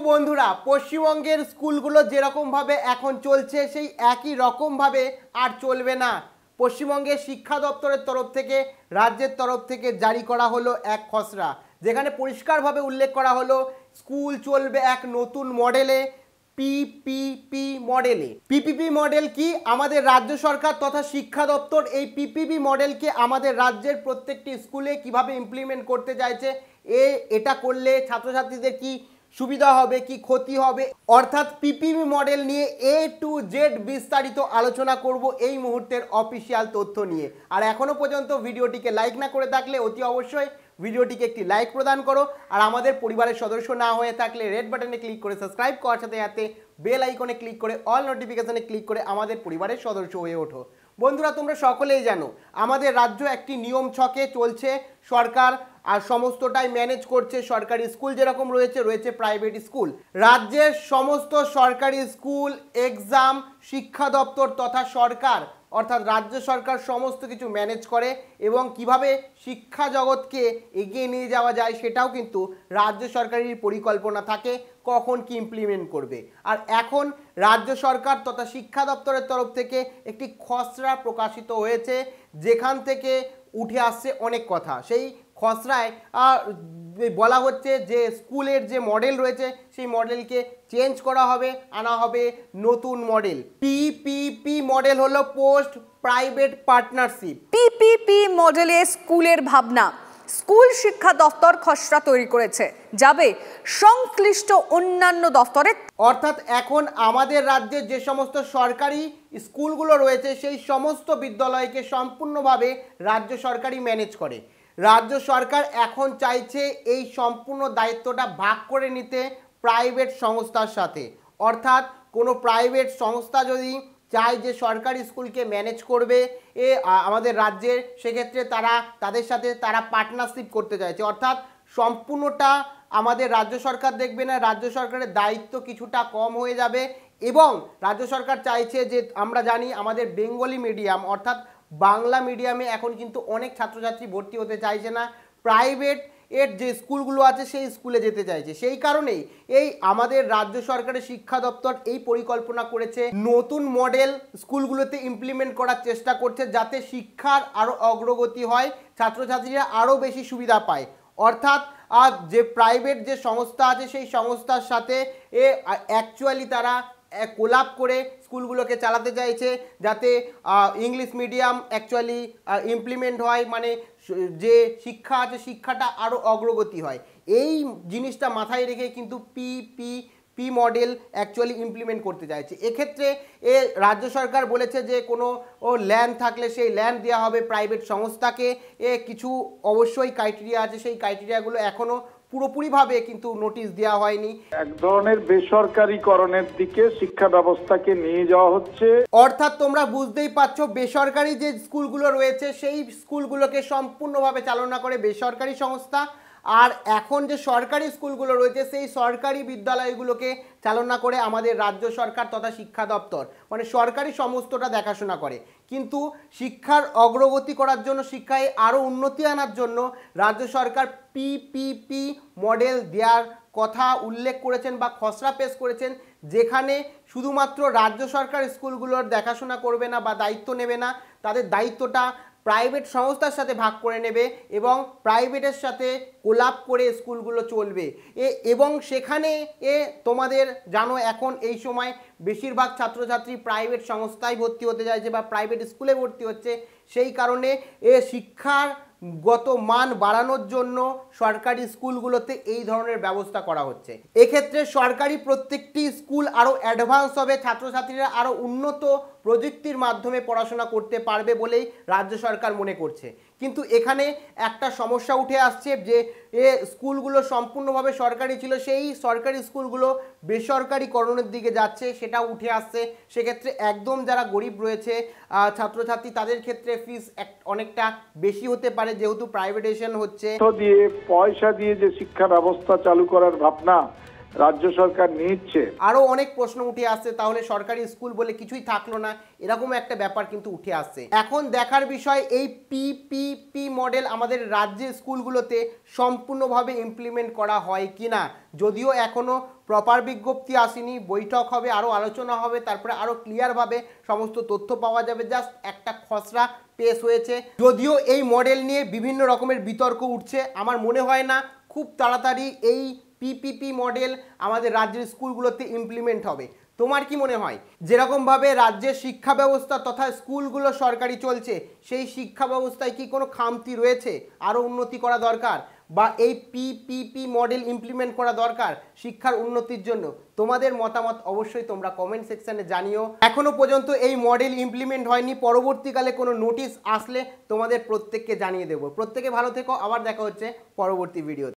বন্ধুরা, পশ্চিমবঙ্গের স্কুলগুলো যেরকমভাবে এখন চলছে, সেই একই রকমভাবে আর চলবে না। পশ্চিমবঙ্গের শিক্ষা দপ্তরের তরফ থেকে, রাজ্যের তরফ থেকে জারি করা হলো এক খসড়া, যেখানে পরিষ্কারভাবে উল্লেখ করা হলো, স্কুল চলবে এক নতুন মডেলে পিপিপি মডেলে। পিপিপি মডেল কি? আমাদের রাজ্য সরকার তথা শিক্ষা দপ্তর এই পিপিপি মডেলকে আমাদের রাজ্যের প্রত্যেকটি স্কুলে কীভাবে ইমপ্লিমেন্ট করতে চাইছে, এ, এটা করলে ছাত্রছাত্রীদের কি সুবিধা হবে কি ক্ষতি হবে? অর্থাৎ পিপিপি মডেল নিয়ে এ টু জেড বিস্তারিত আলোচনা করব এই মুহূর্তের অফিসিয়াল তথ্য নিয়ে। আর এখনও পর্যন্ত ভিডিওটিকে লাইক না করে থাকলে অতি অবশ্যই ভিডিওটিকে একটি লাইক প্রদান করো। আর আমাদের পরিবারের সদস্য না হয়ে থাকলে রেড বাটনে ক্লিক করে সাবস্ক্রাইব করার সাথে সাথে বেল আইকনে ক্লিক করে অল নোটিফিকেশনে ক্লিক করে আমাদের পরিবারের সদস্য হয়ে ওঠো। বন্ধুরা, তোমরা সকলেই জানো, আমাদের রাজ্য একটি নিয়ম ছকে চলছে। সরকার আর সমস্তটাই ম্যানেজ করছে। সরকারি স্কুল যেরকম রয়েছে রয়েছে প্রাইভেট স্কুল রাজ্যের সমস্ত সরকারি স্কুল এক্সাম শিক্ষা দপ্তর তথা সরকার অর্থাৎ রাজ্য সরকার সমস্ত কিছু ম্যানেজ করে এবং কীভাবে শিক্ষা জগৎকে এগিয়ে নিয়ে যাওয়া যায় সেটাও কিন্তু রাজ্য সরকারের পরিকল্পনা থাকে, কখন কি ইমপ্লিমেন্ট করবে। আর এখন রাজ্য সরকার তথা শিক্ষা দপ্তরের তরফ থেকে একটি খসড়া প্রকাশিত হয়েছে, যেখান থেকে উঠে আসছে অনেক কথা। সেই খসড়ায়। বলা হচ্ছে যে স্কুলের যে মডেল রয়েছে সেই মডেলকে চেঞ্জ করা হবে আনা হবে নতুন মডেল। পিপিপি মডেল হলো পোস্ট প্রাইভেট পার্টনারশিপ। পিপিপি মডেলে স্কুলের ভাবনা। স্কুল শিক্ষা দফতর খসড়া তৈরি করেছে। যাবে সংশ্লিষ্ট অন্যান্য দফতরে। অর্থাৎ এখন আমাদের রাজ্যে যে সমস্ত সরকারি স্কুলগুলো রয়েছে সেই সমস্ত বিদ্যালয়কে সম্পূর্ণভাবে রাজ্য সরকারই ম্যানেজ করে। রাজ্য সরকার এখন চাইছে এই সম্পূর্ণ দায়িত্বটা ভাগ করে নিতে প্রাইভেট সংস্থার সাথে। অর্থাৎ কোনো প্রাইভেট সংস্থা যদি চায় যে সরকারি স্কুলকে ম্যানেজ করবে, এ আমাদের রাজ্যের, সেক্ষেত্রে তারা, তাদের সাথে তারা পার্টনারশিপ করতে চাইছে। অর্থাৎ সম্পূর্ণটা আমাদের রাজ্য সরকার দেখবে না, রাজ্য সরকারের দায়িত্ব কিছুটা কম হয়ে যাবে এবং রাজ্য সরকার চাইছে যে, আমরা জানি আমাদের বেঙ্গলি মিডিয়াম অর্থাৎ বাংলা মিডিয়ামে এখন কিন্তু অনেক ছাত্রছাত্রী ভর্তি হতে চাইছে না। প্রাইভেট এর যে স্কুলগুলো আছে, সেই স্কুলে যেতে চাইছে। সেই কারণেই এই আমাদের রাজ্য সরকারের শিক্ষা দপ্তর এই পরিকল্পনা করেছে। নতুন মডেল স্কুলগুলোতে ইমপ্লিমেন্ট করার চেষ্টা করছে যাতে শিক্ষার আরও অগ্রগতি হয়, ছাত্রছাত্রীরা আরও বেশি সুবিধা পায়। অর্থাৎ আর যে প্রাইভেট যে সংস্থা আছে, সেই সংস্থার সাথে এ অ্যাকচুয়ালি তারা কোলাপ করে স্কুলগুলোকে চালাতে চাইছে যাতে ইংলিশ মিডিয়াম অ্যাকচুয়ালি ইমপ্লিমেন্ট হয় মানে যে শিক্ষা আছে শিক্ষাটা আরও অগ্রগতি হয়। এই জিনিসটা মাথায় রেখে কিন্তু P P P model actually implement করতে চাইছে। এক্ষেত্রে এ রাজ্য সরকার বলেছে যে কোনো ও ল্যান্ড থাকলে সেই ল্যান্ড দেওয়া হবে প্রাইভেট সংস্থাকে। এ কিছু অবশ্যই ক্রাইটেরিয়া আছে, সেই ক্রাইটেরিয়াগুলো এখনও পুরোপুরিভাবে কিন্তু নোটিশ দেওয়া হয়নি। এক ধরনের বেসরকারীকরণের দিকে শিক্ষা ব্যবস্থাকে নিয়ে যাওয়া হচ্ছে। অর্থাৎ তোমরা বুঝতেই পারছ বেসরকারি যে স্কুলগুলো রয়েছে সেই স্কুলগুলোকে সম্পূর্ণভাবে চালনা করে বেসরকারি সংস্থা। আর এখন যে সরকারি স্কুলগুলো রয়েছে, সেই সরকারি বিদ্যালয়গুলোকে চালনা করে আমাদের রাজ্য সরকার তথা শিক্ষা দপ্তর মানে সরকারি সমস্তটা দেখাশোনা করে। কিন্তু শিক্ষার অগ্রগতি করার জন্য, শিক্ষায় আরও উন্নতি আনার জন্য রাজ্য সরকার পিপিপি মডেল দেওয়ার কথা উল্লেখ করেছেন বা খসড়া পেশ করেছেন, যেখানে শুধুমাত্র রাজ্য সরকার স্কুলগুলোর দেখাশোনা করবে না বা দায়িত্ব নেবে না, তাদের দায়িত্বটা প্রাইভেট সংস্থার সাথে ভাগ করে নেবে এবং প্রাইভেটের সাথে কোলাপ করে স্কুলগুলো চলবে। এ, এবং সেখানে এ, তোমাদের জানো এখন এই সময় বেশিরভাগ ছাত্রছাত্রী প্রাইভেট সংস্থায় ভর্তি হতে চাইছে বা প্রাইভেট স্কুলে ভর্তি হচ্ছে। সেই কারণে এ, শিক্ষার গত মান বাড়ানোর জন্য সরকারি স্কুলগুলোতে এই ধরনের ব্যবস্থা করা হচ্ছে। এক্ষেত্রে সরকারি প্রত্যেকটি স্কুল আরও অ্যাডভান্স হবে, ছাত্রছাত্রীরা আরও উন্নত প্রযুক্তির মাধ্যমে পড়াশোনা করতে পারবে বলেই রাজ্য সরকার মনে করছে। কিন্তু এখানে একটা সমস্যা উঠে আসছে যে, এ স্কুলগুলো সম্পূর্ণভাবে সরকারি ছিল, সেই সরকারি স্কুলগুলো বেসরকারিকরণের দিকে যাচ্ছে সেটা উঠে আসছে। সেক্ষেত্রে একদম যারা গরিব রয়েছে ছাত্রছাত্রী, তাদের ক্ষেত্রে ফিস অনেকটা বেশি হতে পারে যেহেতু প্রাইভেটেশন হচ্ছে। দিয়ে, পয়সা দিয়ে যে শিক্ষা ব্যবস্থা চালু করার ভাবনা রাজ্য সরকার নিচ্ছে। আরও অনেক প্রশ্ন উঠে আসছে, তাহলে সরকারি স্কুল বলে কিছুই থাকল না, এরকম একটা ব্যাপার কিন্তু উঠে আসছে। এখন দেখার বিষয়, এই পিপিপি মডেল আমাদের রাজ্যের স্কুলগুলোতে সম্পূর্ণভাবে ইমপ্লিমেন্ট করা হয় কি না যদিও এখনও প্রপার বিজ্ঞপ্তি আসেনি, বৈঠক হবে আরও আলোচনা হবে, তারপরে আরও ক্লিয়ারভাবে সমস্ত তথ্য পাওয়া যাবে। জাস্ট একটা খসড়া পেশ হয়েছে। যদিও এই মডেল নিয়ে বিভিন্ন রকমের বিতর্ক উঠছে, আমার মনে হয় না খুব তাড়াতাড়ি এই পিপিপি মডেল আমাদের রাজ্যের স্কুলগুলোতে ইমপ্লিমেন্ট হবে। তোমার কি মনে হয়? যেরকমভাবে রাজ্যের শিক্ষা ব্যবস্থা তথা স্কুলগুলো সরকারি চলছে, সেই শিক্ষা ব্যবস্থায় কি কোনো খামতি রয়েছে? আরও উন্নতি করা দরকার? বা এই পিপিপি মডেল ইমপ্লিমেন্ট করা দরকার শিক্ষার উন্নতির জন্য? তোমাদের মতামত অবশ্যই তোমরা কমেন্ট সেকশনে জানিও। এখনও পর্যন্ত এই মডেল ইমপ্লিমেন্ট হয়নি, পরবর্তীকালে কোনো নোটিশ আসলে তোমাদের প্রত্যেককে জানিয়ে দেবো। প্রত্যেকে ভালো থেকো, আবার দেখা হচ্ছে পরবর্তী ভিডিও